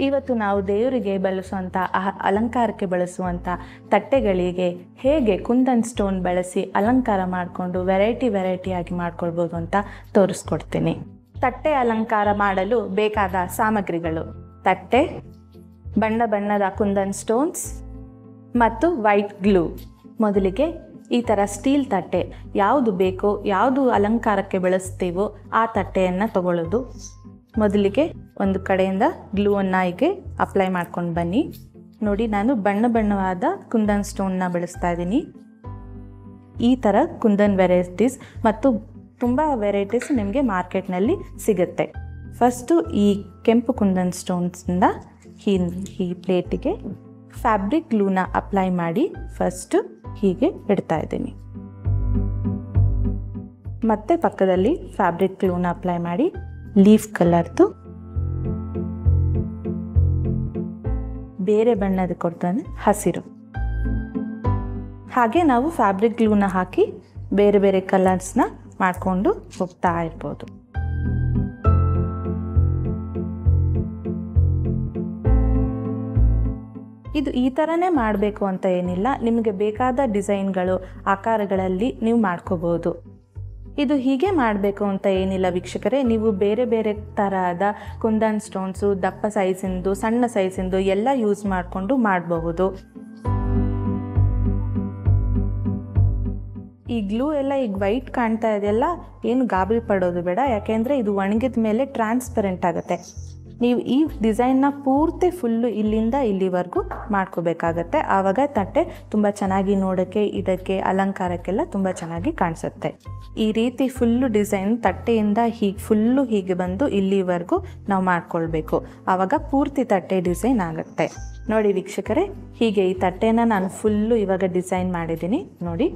ಇವತ್ತು ನಾವು ದೇವರಿಗೆ ಬಳಸುವಂಥ ಅಲಂಕಾರಕ್ಕೆ ಬಳಸುವಂಥ ತಟ್ಟೆಗಳಿಗೆ ಹೇಗೆ ಕುಂದನ್ ಸ್ಟೋನ್ ಬಳಸಿ ಅಲಂಕಾರ ಮಾಡಿಕೊಂಡು ವೆರೈಟಿ ವೆರೈಟಿಯಾಗಿ ಮಾಡ್ಕೊಳ್ಬೋದು ಅಂತ ತೋರಿಸ್ಕೊಡ್ತೀನಿ. ತಟ್ಟೆ ಅಲಂಕಾರ ಮಾಡಲು ಬೇಕಾದ ಸಾಮಗ್ರಿಗಳು. ತಟ್ಟೆ, ಬಣ್ಣ ಬಣ್ಣದ ಕುಂದನ್ ಸ್ಟೋನ್ಸ್ ಮತ್ತು ವೈಟ್ ಗ್ಲೂ. ಮೊದಲಿಗೆ ಈ ಥರ ಸ್ಟೀಲ್ ತಟ್ಟೆ ಯಾವುದು ಬೇಕೋ ಯಾವುದು ಅಲಂಕಾರಕ್ಕೆ ಬಳಸ್ತೀವೋ ಆ ತಟ್ಟೆಯನ್ನು ತಗೊಳ್ಳೋದು. ಮೊದಲಿಗೆ ಒಂದು ಕಡೆಯಿಂದ ಗ್ಲೂವನ್ನು ಹೀಗೆ ಅಪ್ಲೈ ಮಾಡ್ಕೊಂಡು ಬನ್ನಿ. ನೋಡಿ, ನಾನು ಬಣ್ಣ ಬಣ್ಣವಾದ ಕುಂದನ್ ಸ್ಟೋನ್ನ ಬಳಸ್ತಾ ಇದ್ದೀನಿ. ಈ ಥರ ಕುಂದನ್ ವೆರೈಟೀಸ್ ಮತ್ತು ತುಂಬ ವೆರೈಟೀಸ್ ನಿಮಗೆ ಮಾರ್ಕೆಟ್ನಲ್ಲಿ ಸಿಗುತ್ತೆ. ಫಸ್ಟು ಈ ಕೆಂಪು ಕುಂದನ್ ಸ್ಟೋನ್ಸಿಂದ ಈ ಈ ಪ್ಲೇಟಿಗೆ ಫ್ಯಾಬ್ರಿಕ್ ಗ್ಲೂನ ಅಪ್ಲೈ ಮಾಡಿ ಫಸ್ಟು ಹೀಗೆ ಇಡ್ತಾ ಇದ್ದೀನಿ. ಮತ್ತೆ ಪಕ್ಕದಲ್ಲಿ ಫ್ಯಾಬ್ರಿಕ್ ಗ್ಲೂನ ಅಪ್ಲೈ ಮಾಡಿ. ಲೀಫ್ ಕಲರ್ದು ಬೇರೆ ಬಣ್ಣದ ಕೊಡ್ತಾನೆ ಹಸಿರು. ಹಾಗೆ ನಾವು ಫ್ಯಾಬ್ರಿಕ್ ಗ್ಲೂನ ಹಾಕಿ ಬೇರೆ ಬೇರೆ ಕಲರ್ಸ್ನ ಮಾಡಿಕೊಂಡು ಹೋಗ್ತಾ ಇರ್ಬೋದು. ಇದು ಈ ಥರನೇ ಮಾಡಬೇಕು ಅಂತ ಏನಿಲ್ಲ. ನಿಮಗೆ ಬೇಕಾದ ಡಿಸೈನ್ಗಳು ಆಕಾರಗಳಲ್ಲಿ ನೀವು ಮಾಡ್ಕೋಬೋದು. ಇದು ಹೀಗೆ ಮಾಡಬೇಕು ಅಂತ ಏನಿಲ್ಲ ವೀಕ್ಷಕರೇ. ನೀವು ಬೇರೆ ಬೇರೆ ಥರದ ಕುಂದನ್ ಸ್ಟೋನ್ಸು ದಪ್ಪ ಸೈಜಿಂದು ಸಣ್ಣ ಸೈಜಿಂದು ಎಲ್ಲ ಯೂಸ್ ಮಾಡಿಕೊಂಡು ಮಾಡಬಹುದು. ಈ ಗ್ಲೂ ಎಲ್ಲ ಈಗ ವೈಟ್ ಕಾಣ್ತಾ ಇದೆಯಲ್ಲ ಏನು ಗಾಬರಿ ಪಡೋದು ಬೇಡ. ಯಾಕೆಂದರೆ ಇದು ಒಣಗಿದ ಮೇಲೆ ಟ್ರಾನ್ಸ್ಪರೆಂಟ್ ಆಗುತ್ತೆ. ನೀವು ಈ ಡಿಸೈನ್ನ ಪೂರ್ತಿ ಫುಲ್ಲು ಇಲ್ಲಿಂದ ಇಲ್ಲಿವರೆಗೂ ಮಾಡ್ಕೋಬೇಕಾಗತ್ತೆ. ಆವಾಗ ತಟ್ಟೆ ತುಂಬ ಚೆನ್ನಾಗಿ ನೋಡೋಕ್ಕೆ ಇದಕ್ಕೆ, ಅಲಂಕಾರಕ್ಕೆಲ್ಲ ತುಂಬ ಚೆನ್ನಾಗಿ ಕಾಣಿಸುತ್ತೆ. ಈ ರೀತಿ ಫುಲ್ಲು ಡಿಸೈನ್ ತಟ್ಟೆಯಿಂದ ಹೀಗೆ ಫುಲ್ಲು ಹೀಗೆ ಬಂದು ಇಲ್ಲಿವರೆಗೂ ನಾವು ಮಾಡ್ಕೊಳ್ಬೇಕು. ಆವಾಗ ಪೂರ್ತಿ ತಟ್ಟೆ ಡಿಸೈನ್ ಆಗುತ್ತೆ. ನೋಡಿ ವೀಕ್ಷಕರೇ, ಹೀಗೆ ಈ ತಟ್ಟೆನ ನಾನು ಫುಲ್ಲು ಇವಾಗ ಡಿಸೈನ್ ಮಾಡಿದ್ದೀನಿ. ನೋಡಿ.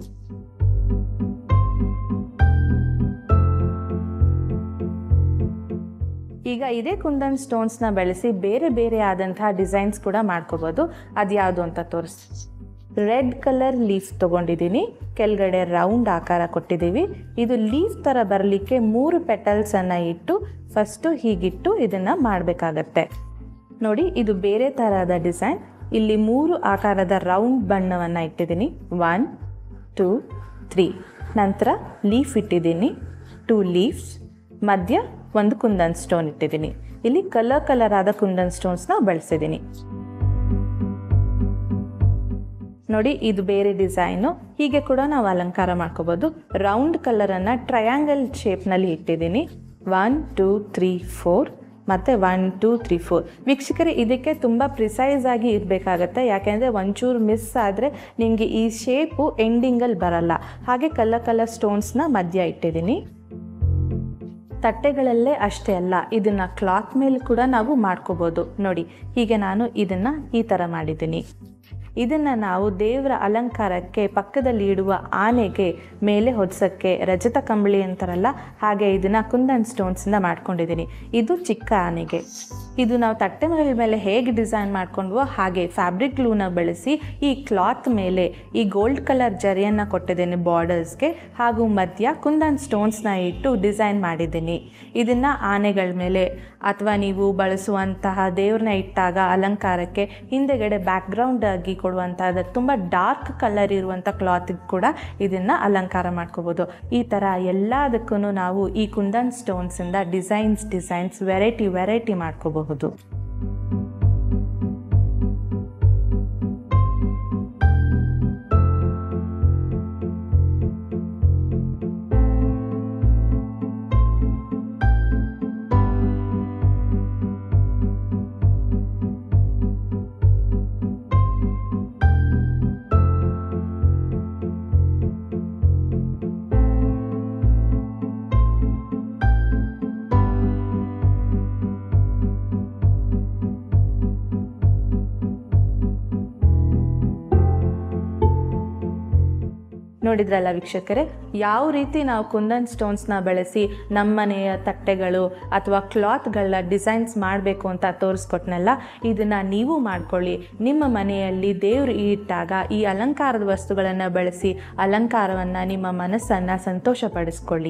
ಈಗ ಇದೇ ಕುಂದನ್ ಸ್ಟೋನ್ಸ್ನ ಬಳಸಿ ಬೇರೆ ಬೇರೆ ಆದಂತಹ ಡಿಸೈನ್ಸ್ ಕೂಡ ಮಾಡ್ಕೋಬೋದು. ಅದು ಯಾವುದು ಅಂತ ತೋರಿಸಿ. ರೆಡ್ ಕಲರ್ ಲೀಫ್ ತೊಗೊಂಡಿದ್ದೀನಿ ಕೆಳಗಡೆ ರೌಂಡ್ ಆಕಾರ ಕೊಟ್ಟಿದ್ದೀವಿ ಇದು ಲೀಫ್ ಥರ ಬರಲಿಕ್ಕೆ ಮೂರು ಪೆಟಲ್ಸನ್ನು ಇಟ್ಟು ಫಸ್ಟು ಹೀಗಿಟ್ಟು ಇದನ್ನು ಮಾಡಬೇಕಾಗತ್ತೆ. ನೋಡಿ, ಇದು ಬೇರೆ ಥರದ ಡಿಸೈನ್ ಇಲ್ಲಿ ಮೂರು ಆಕಾರದ ರೌಂಡ್ ಬಣ್ಣವನ್ನು ಇಟ್ಟಿದ್ದೀನಿ ಒನ್ ಟೂ ತ್ರೀ ನಂತರ ಲೀಫ್ ಇಟ್ಟಿದ್ದೀನಿ ಟೂ ಲೀಫ್ಸ್ ಮಧ್ಯ ಒಂದು ಕುಂದನ್ ಸ್ಟೋನ್ ಇಟ್ಟಿದ್ದೀನಿ. ಇಲ್ಲಿ ಕಲರ್ ಕಲರ್ ಆದ ಕುಂದನ್ ಸ್ಟೋನ್ಸ್ನ ಬಳಸಿದ್ದೀನಿ. ನೋಡಿ, ಇದು ಬೇರೆ ಡಿಸೈನು ಹೀಗೆ ಕೂಡ ನಾವು ಅಲಂಕಾರ ಮಾಡ್ಕೋಬೋದು. ರೌಂಡ್ ಕಲರನ್ನು ಟ್ರಯಾಂಗಲ್ ಶೇಪ್ನಲ್ಲಿ ಇಟ್ಟಿದ್ದೀನಿ. ಒನ್ ಟೂ ತ್ರೀ ಫೋರ್ ಮತ್ತು ಒನ್ ಟೂ ತ್ರೀ ಫೋರ್ ವೀಕ್ಷಕರೇ, ಇದಕ್ಕೆ ತುಂಬ ಪ್ರಿಸೈಸ್ ಆಗಿ ಇರಬೇಕಾಗತ್ತೆ. ಯಾಕೆಂದರೆ ಒಂಚೂರು ಮಿಸ್ ಆದರೆ ನಿಮಗೆ ಈ ಶೇಪು ಎಂಡಿಂಗಲ್ಲಿ ಬರಲ್ಲ. ಹಾಗೆ ಕಲರ್ ಕಲರ್ ಸ್ಟೋನ್ಸ್ನ ಮಧ್ಯ ಇಟ್ಟಿದ್ದೀನಿ. ತಟ್ಟೆಗಳಲ್ಲೇ ಅಷ್ಟೇ ಅಲ್ಲ, ಇದನ್ನು ಕ್ಲಾತ್ ಮೇಲೆ ಕೂಡ ನಾವು ಮಾಡ್ಕೋಬೋದು. ನೋಡಿ, ಹೀಗೆ ನಾನು ಇದನ್ನು ಈ ಥರ ಮಾಡಿದ್ದೀನಿ. ಇದನ್ನು ನಾವು ದೇವರ ಅಲಂಕಾರಕ್ಕೆ, ಪಕ್ಕದಲ್ಲಿ ಇಡುವ ಆನೆಗೆ ಮೇಲೆ ಹೊದ್ಸೋಕ್ಕೆ, ರಜತ ಕಂಬಳಿ ಅಂತಾರಲ್ಲ, ಹಾಗೆ ಇದನ್ನು ಕುಂದನ್ ಸ್ಟೋನ್ಸಿಂದ ಮಾಡ್ಕೊಂಡಿದ್ದೀನಿ ಇದು ಚಿಕ್ಕ ಆನೆಗೆ. ಇದು ನಾವು ತಟ್ಟೆ ಮೇಲೆ ಹೇಗೆ ಡಿಸೈನ್ ಮಾಡ್ಕೊಂಡ್ವೋ ಹಾಗೆ ಫ್ಯಾಬ್ರಿಕ್ ಗ್ಲೂನ ಬಳಸಿ ಈ ಕ್ಲಾತ್ ಮೇಲೆ ಈ ಗೋಲ್ಡ್ ಕಲರ್ ಜರಿಯನ್ನು ಕೊಟ್ಟಿದ್ದೀನಿ ಬಾರ್ಡರ್ಸ್ಗೆ ಹಾಗೂ ಮಧ್ಯ ಕುಂದನ್ ಸ್ಟೋನ್ಸ್ನ ಇಟ್ಟು ಡಿಸೈನ್ ಮಾಡಿದ್ದೀನಿ ಇದನ್ನು ಆನೆಗಳ ಮೇಲೆ. ಅಥವಾ ನೀವು ಬಳಸುವಂತಹ ದೇವ್ರನ್ನ ಇಟ್ಟಾಗ ಅಲಂಕಾರಕ್ಕೆ ಹಿಂದೆಗಡೆ ಬ್ಯಾಕ್ಗ್ರೌಂಡ್ ಆಗಿ ಕೊಡುವಂತಹ ತುಂಬ ಡಾರ್ಕ್ ಕಲರ್ ಇರುವಂಥ ಕ್ಲಾತಿಗೆ ಕೂಡ ಇದನ್ನು ಅಲಂಕಾರ ಮಾಡ್ಕೋಬೋದು. ಈ ಥರ ಎಲ್ಲದಕ್ಕೂ ನಾವು ಈ ಕುಂದನ್ ಸ್ಟೋನ್ಸಿಂದ ಡಿಸೈನ್ಸ್ ಡಿಸೈನ್ಸ್ ವೆರೈಟಿ ವೆರೈಟಿ ಮಾಡ್ಕೋಬಹುದು. ನೋಡಿದ್ರಲ್ಲ ವೀಕ್ಷಕರೇ? ಯಾವ ರೀತಿ ನಾವು ಕುಂದನ್ ಸ್ಟೋನ್ಸ್ನ ಬಳಸಿ ನಮ್ಮ ಮನೆಯ ತಟ್ಟೆಗಳು ಅಥವಾ ಕ್ಲಾತ್ಗಳನ್ನ ಡಿಸೈನ್ಸ್ ಮಾಡಬೇಕು ಅಂತ ತೋರಿಸ್ಕೊಟ್ನಲ್ಲ, ಇದನ್ನು ನೀವು ಮಾಡ್ಕೊಳ್ಳಿ. ನಿಮ್ಮ ಮನೆಯಲ್ಲಿ ದೇವರು ಇಟ್ಟಾಗ ಈ ಅಲಂಕಾರದ ವಸ್ತುಗಳನ್ನು ಬಳಸಿ ಅಲಂಕಾರವನ್ನು ನಿಮ್ಮ ಮನಸ್ಸನ್ನು ಸಂತೋಷಪಡಿಸ್ಕೊಳ್ಳಿ.